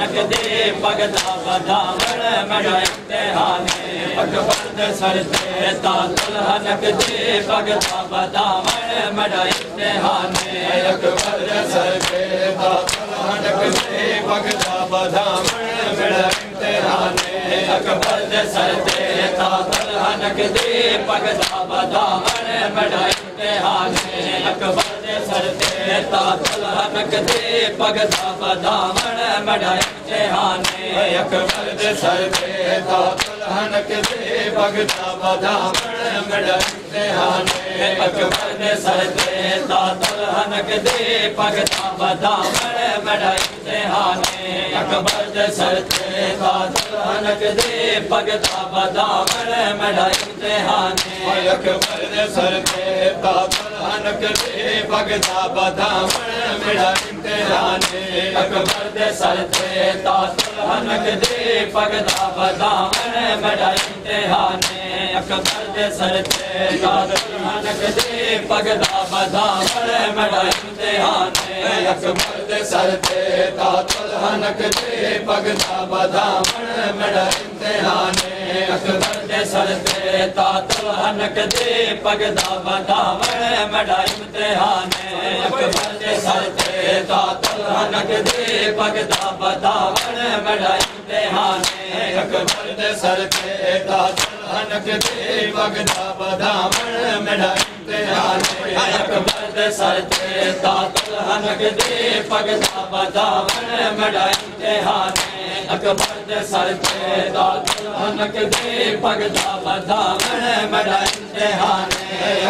तातुल हनक दे पगदा बधामण मेरा इम्तिहान अकबर दे सर ते तातुल हनक दे पगदा बधामण मेरा इम्तिहान अकबर दे सर ते तातुल हनक दे पगदा बधामण मेरा इम्तिहान अकबर दे सर ते तातल हनक दे पगदा बदामन मेरा इम्तिहान अकबर दे सर ते तातल हनक दे पगदा बदामन मेरा इम्तिहान अकबर दे सर ते तातल हनक दे पगदा बदामन मेरा इम्तिहान अकबर दे सर ते तातल हनक दे पगदा बदामन मेरा इम्तिहान अकबर दे सर ते तातल हनक दे पगदा बदामन मेरा इम्तिहान अकबर दे सर ते तातल हनक दे पगदा बदामन मेरा इम्तिहान अकबर दे सर ते इम्तिहान अकबर दे सर ते तातल हनक दे पगदा बदामन मेरा इम्तिहान अकबर दे सर ते दे पगदा बदामन मेरा इम्तिहान अकबर दे सर ते तातल हनक दे पगदा बदामन मेरा इम्तिहान अकबर दे सर ते तातल हनक दे पगदा बदामन मेरा इम्तिहान अकबर दे सर ते तातल हनक दे पगदा बदामन मेरा इम्तिहान अकबर दे सर ते तातल हनक दे पगदा बदामन मेरा इम्तिहान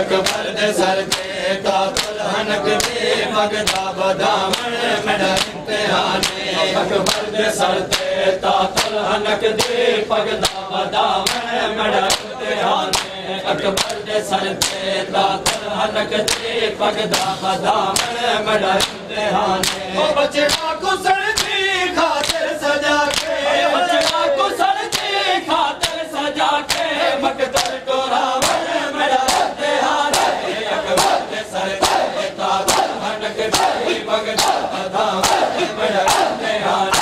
अकबर दे सर ते तातल हनक दे पगदा बदामन मेरा इम्तिहान अकबर दे सर ते तातल हनक दे पगदा बदामन मेरा इम्तिहान अकबर दे सर ते तातल हनक दे पगदा बदामन मेरा इम्तिहान अकबर दे सर ते तातल हनक दे पगदा बदामन मेरा इम्तिहान ओ बचड़ा कुसण दी खातिर सजा के बचड़ा कुसण दी खातिर सजा के मकदर टोरावन मेरा इम्तिहान अकबर दे सर ते तातल हनक दे पगदा बदामन मेरा इम्तिहान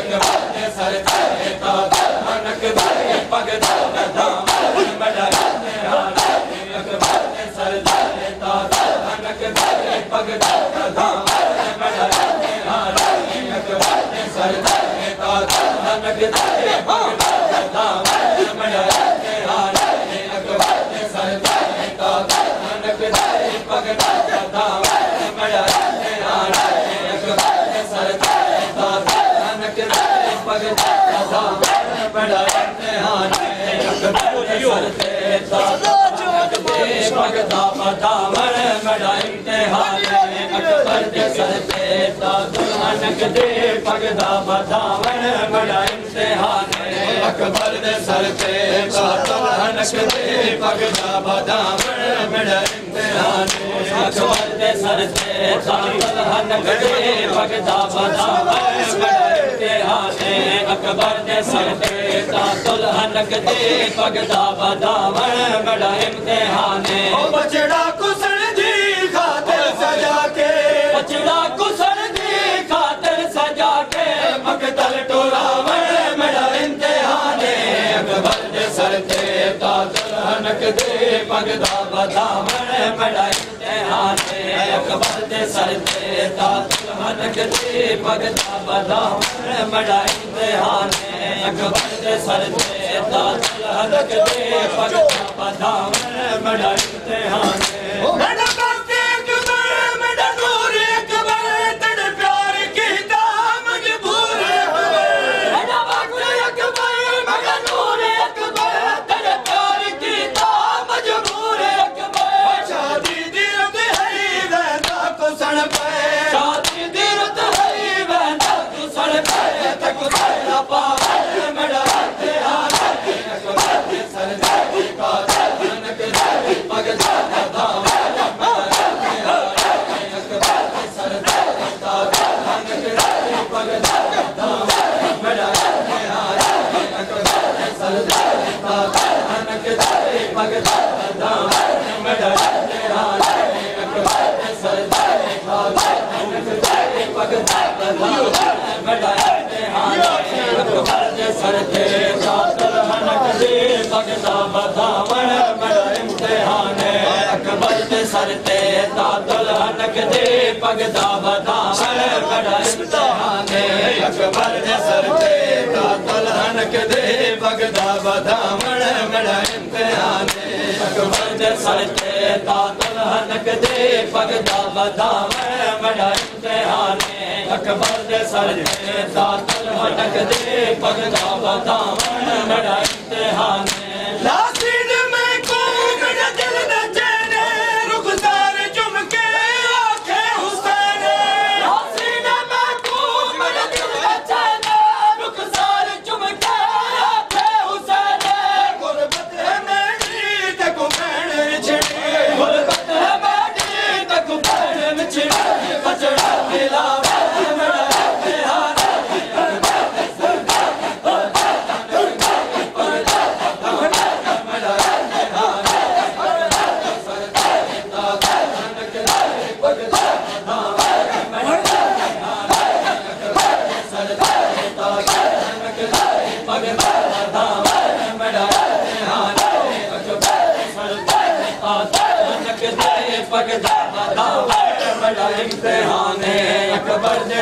अकबर दे सर ते तातल हनक दे पगदा बदामन मेरा इम्तिहान अकबर दे सर ते तातल हनक दे पगदा बदामन मेरा इम्तिहान अकबर दे सर ते तातल हनक दे पगदा बदामन मेरा इम्तिहान अकबर दे सर ते तातल हनक दे पगदा बदामन मेरा इम्तिहान अकबर दे सर ते तातल हनक दे पगदा बदामन मेरा इम्तिहान अकबर दे सर ते तातल हनक दे मेरा इम्तिहान अकबर दे सर ते तातल हनक दे पगदा बदामन मेरा इम्तिहान अकबर दे सर ते तातल हनक दे पगदा बदामन मेरा इम्तिहान अकबर दे सर ते तातल हनक दे पगदा बदामन मेरा इम्तिहान अकबर दे सर ते तातल हनक दे पगदा बदामन मेरा इम्तिहान ओ बचड़ा कुसण दी खातिर सजा के। बचड़ा कुसण दी खातिर सजा के। टोरावन मेरा इम्तिहान अकबर दे सर ते तातल हनक दे पगदा बदामन मेरा अकबर दे सर ते तातल हनक दे पगदा बदामन मेरा इम्तिहान अकबर दे सर ते तातल हनक दे पगदा बदामन मेरा इम्तिहान अकबर सर ते दाल हनक पगदा बधाम जे पगदा बधाम اڪبر جي سر جي داتي ڀڳدا مڻ امتحان اڪبر جي سر جي داتي ڀڳدا مڻ امتحان اڪبر جي سر جي داتي ڀڳدا مڻ امتحان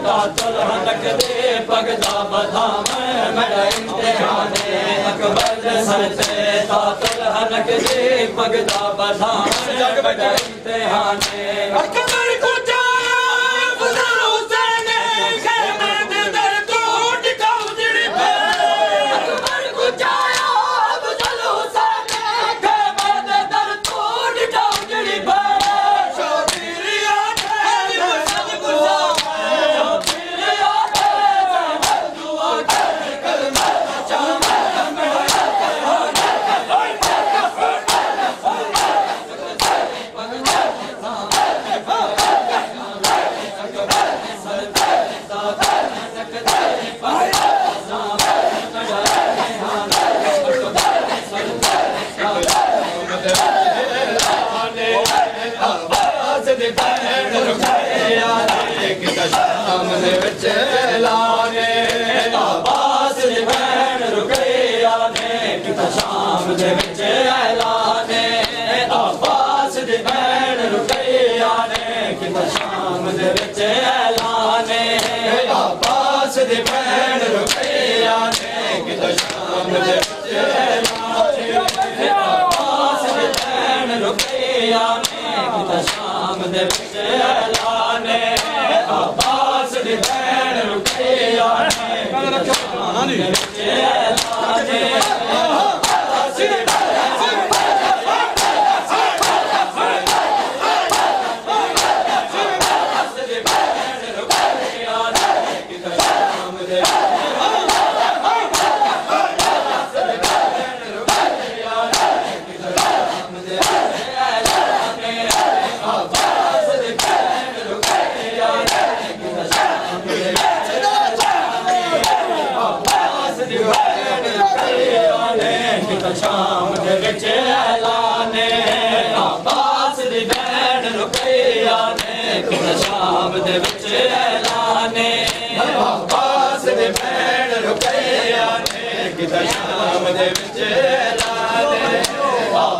چٹا چلہ تک دے پگدا بدا میں میرا امتحان اکبر سر تا چلہ تک دے پگدا بدا میں میرا امتحان اکبر جی، کو 何?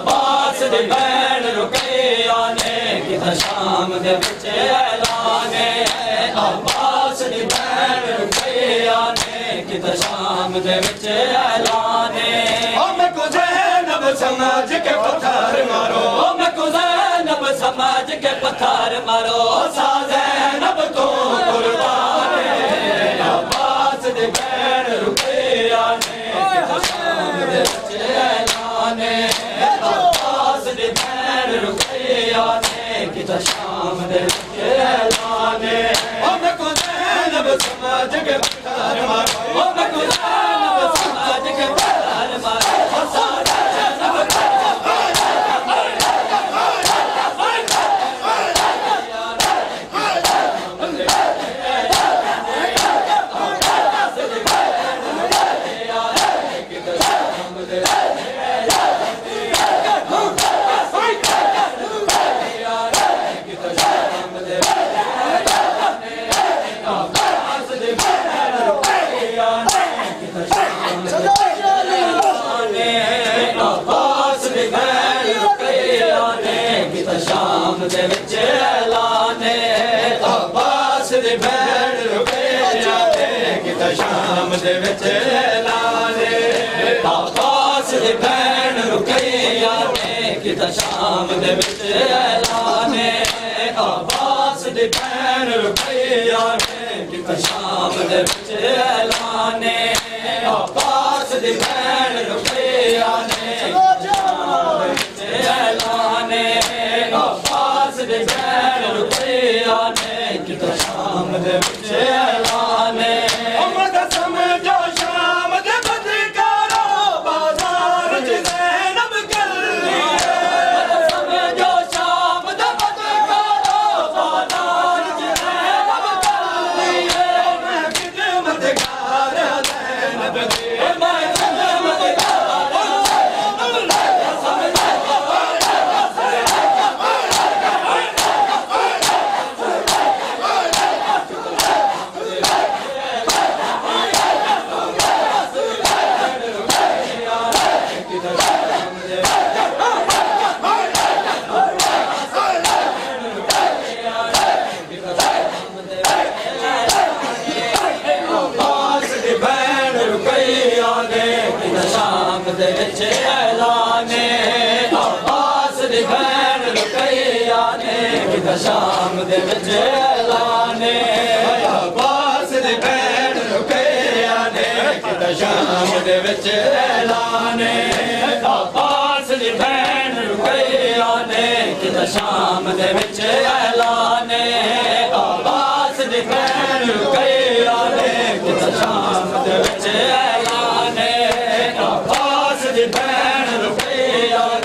پاس جي ڀر رڪي ڪٿي شام جي وچ جي ڀيڻ رڪي ڪٿي شام جي وچ ڪسي نو سماج کي پٿر مارو. اوم ڪسي نو سماج کي پٿار مارو ساز ناس رڪي شام جڳهه वापास भेण रुपया ने किथां शाम जे वे वापासि रुपया ने किथां शाम जे वे वापास ते भैण रुपया ने شام دے وچ اعلان اے دے دے فیر کرے کتا شام دے وچ اعلان اے دے فیر کرے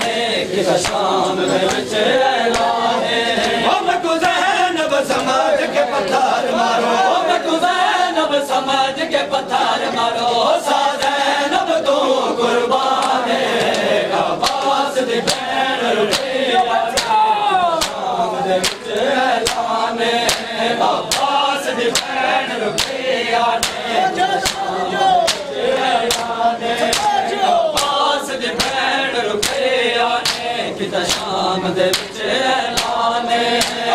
اے کتا شام دے وچ اعلان اے ہم کو زینب سماج کے پتھر مارو ہم کو زینب سماج کے پتھر مارو سادے نبدو قربان اے خاص دے فیر पास जे भैण रुपे शाम जे भेण रुपए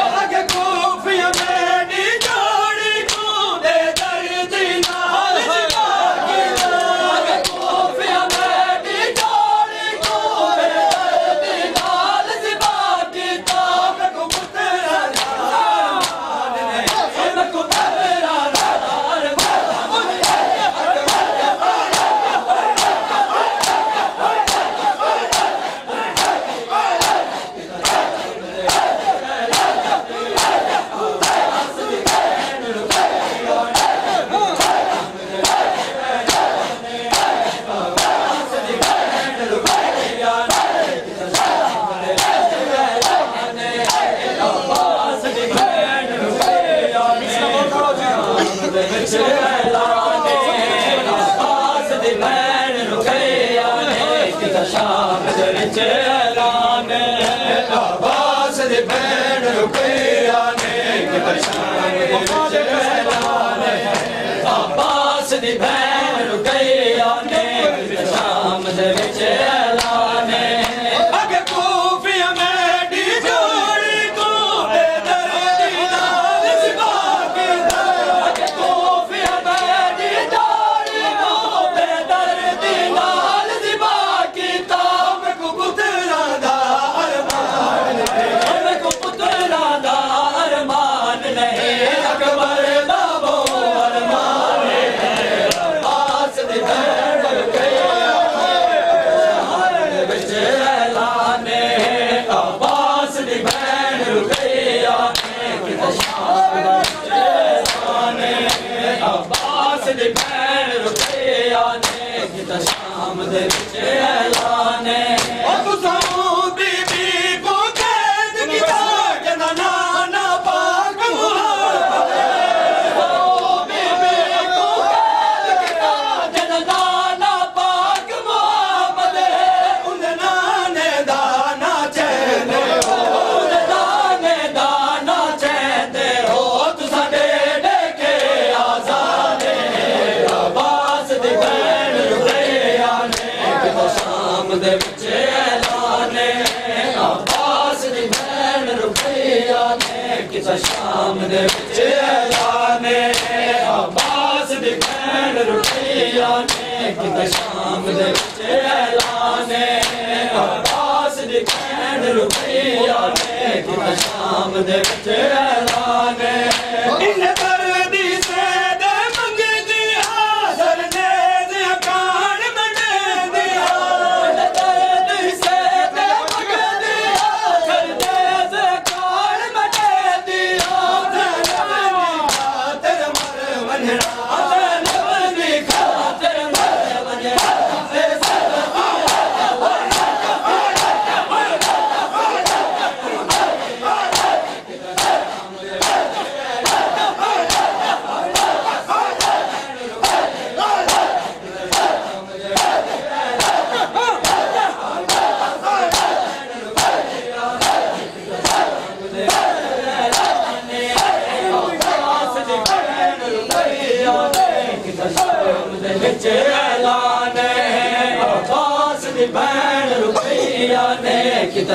भु शामे ਦੇ ਵਿੱਚ ਐਲਾਨੇ, ਅਬਾਸ ਦੀ ਭੈਣ ਰੁਪਿਆ ਨੇ ਕਿਤੇ ਸ਼ਾਮ ਦੇ ਵਿੱਚ ਐਲਾਨੇ ਅਬਾਸ ਦੀ ਭੈਣ ਰੁਪਈਆ ਨੇ, ਕਿਤੇ ਸ਼ਾਮ ਦੇ ਵਿੱਚ ਐਲਾਨੇ।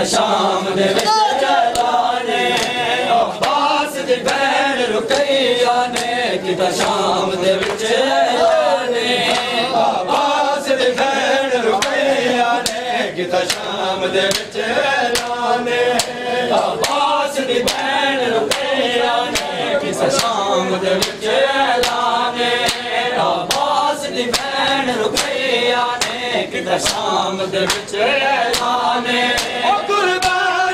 ਸ਼ਾਮ ਦੇ ਵਿੱਚ ਐਲਾਨ ਅਬਾਸ ਦੀ ਭੈਣ ਰੁਪਈਆ ਨੇ, ਕਿਤਾ ਸ਼ਾਮ ਦੇ ਵਿੱਚ ਐਲਾਨ ਆਵਾਜ਼ ਦੇ ਭੈਣ ਰੁਪਈਆ ਨੇ, ਕਿਤਾ ਸ਼ਾਮ ਦੇ ਵਿੱਚ ਐਲਾਨੇ ਅਬਾਸ ਦੀ ਭੈਣ ਰੁਪਈਆ ਨੇ, ਕਿਤਾ ਸ਼ਾਮ ਦੇ ਵਿੱਚ दाम दया गुरबा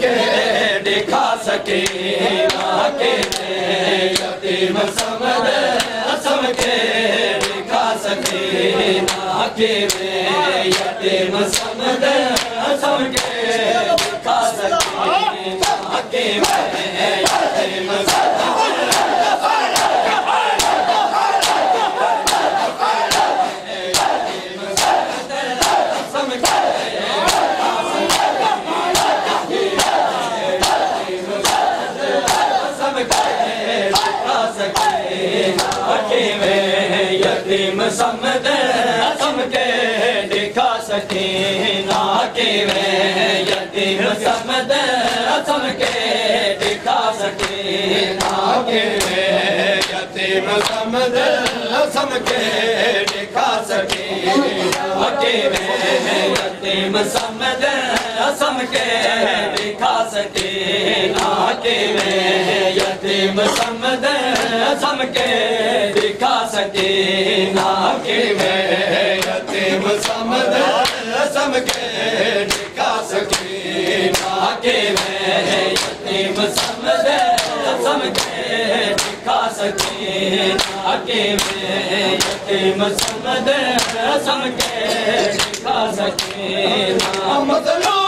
के यतीम समझ असम के दिखा सके के यतीम असम के असम के दिखा अके में यतीम समद असम के दिखा सके ना के में यतीम समद असम के दिखा सके ना के दिखा सके में ना के में यतीम समद असम के दिखा सके ना के में में समझ असम के दिखा सके आके में यतीम समझ असम के दिखा सके मजलूम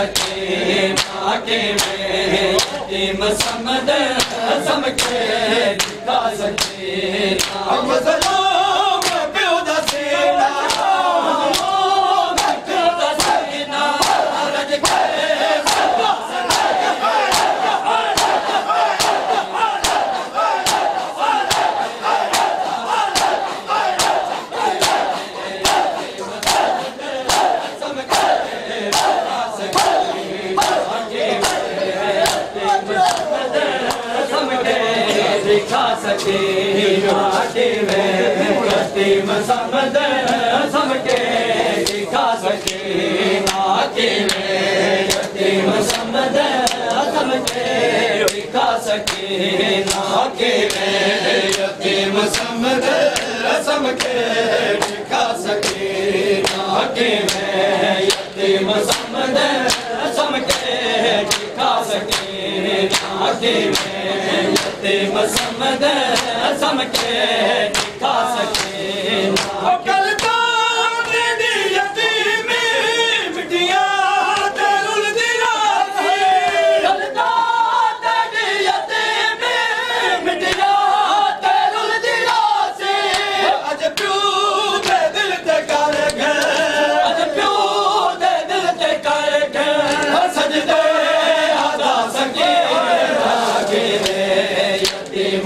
सके माके में हिम समके दिखा सके नाम सलाम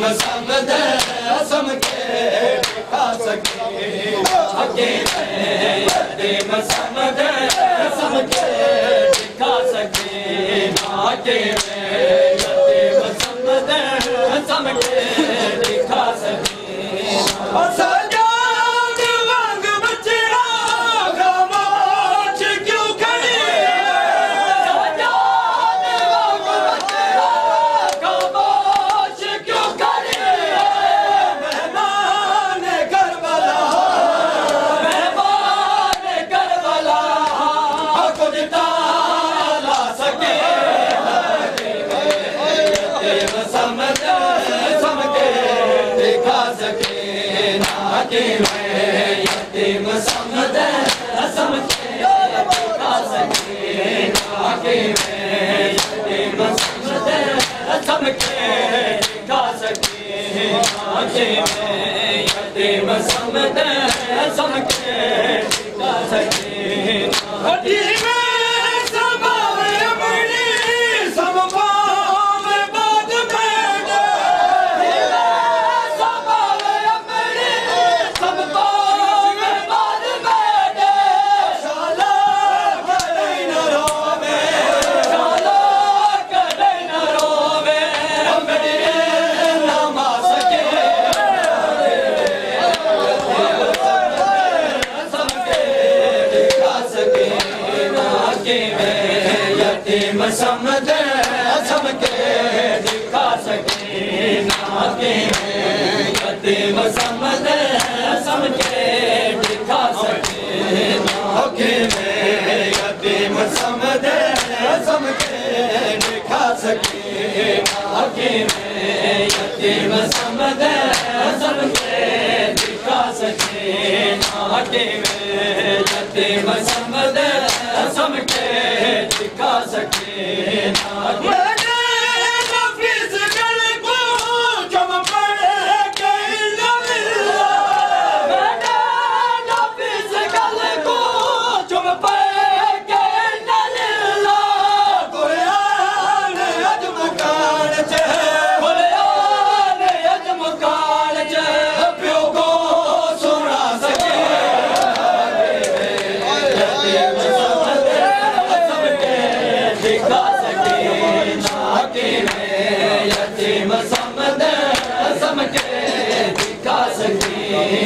मसमे खाधे खा सघ Yeah. تي بسي چڪا سگهي آگي مينتي بسي چڪا سگهي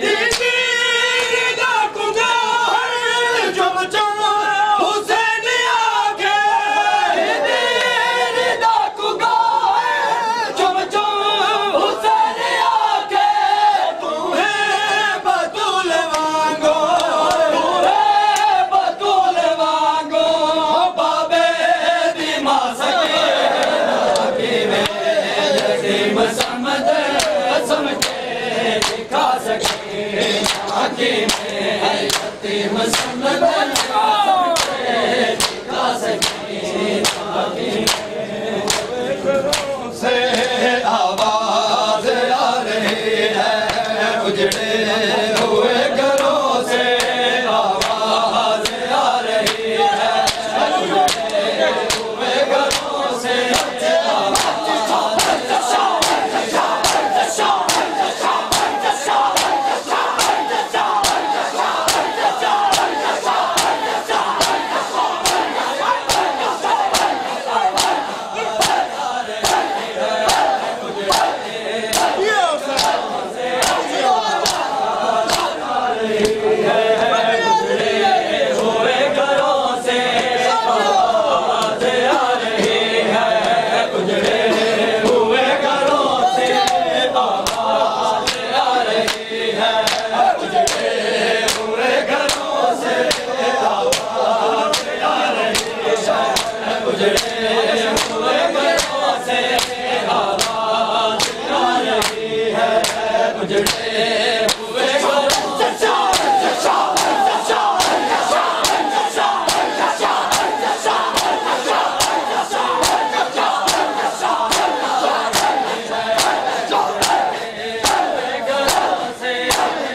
सके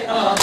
あい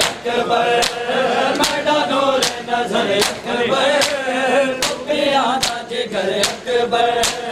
अकबर मैडा डोले नजर अकबर। पपिया दा जिगर अकबर।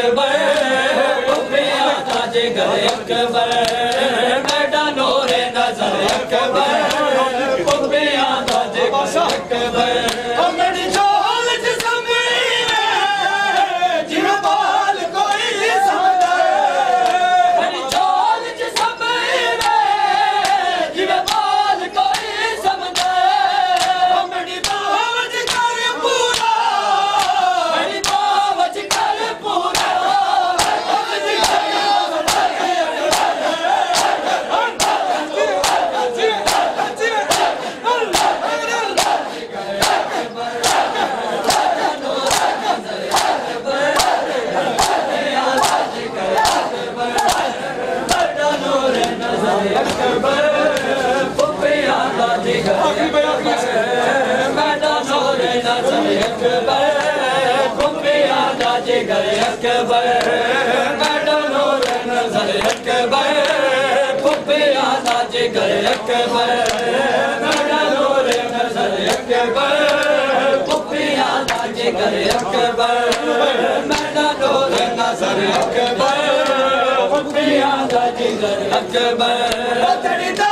अकबर अकबर अकबर अकबर अकबर अकबर अकबर अकबर अकबर अकबर अकबर। मैदान